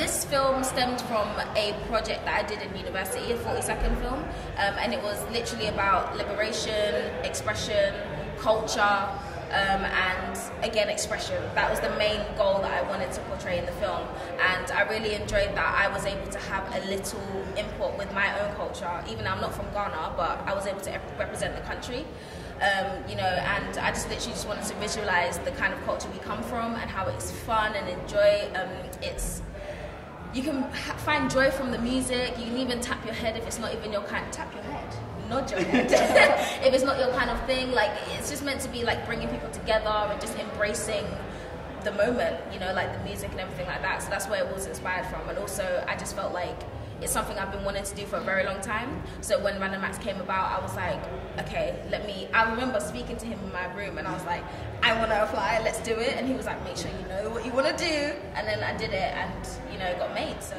this film stemmed from a project that I did in university, a 40 second film, um, and it was literally about liberation, expression, culture, um, and again expression. That was the main goal that I wanted to portray in the film, and I really enjoyed that I was able to have a little input with my own culture. Even though I'm not from Ghana, but I was able to represent the country. Um, you know, and I just literally just wanted to visualize the kind of culture we come from and how it's fun and enjoy. Um, it's you can find joy from the music. You can even tap your head if it's not even your kind. Tap your head nod your head if it's not your kind of thing. Like it's just meant to be like bringing people together and just embracing the moment, you know, like the music and everything like that. So that's where it was inspired from. And also, I just felt like it's something I've been wanting to do for a very long time. So when Random Acts came about, I was like, okay, let me. I remember speaking to him in my room, and I was like, I want to apply. Let's do it. And he was like, make sure you know what you want to do, and then I did it, and you know, it got made. So.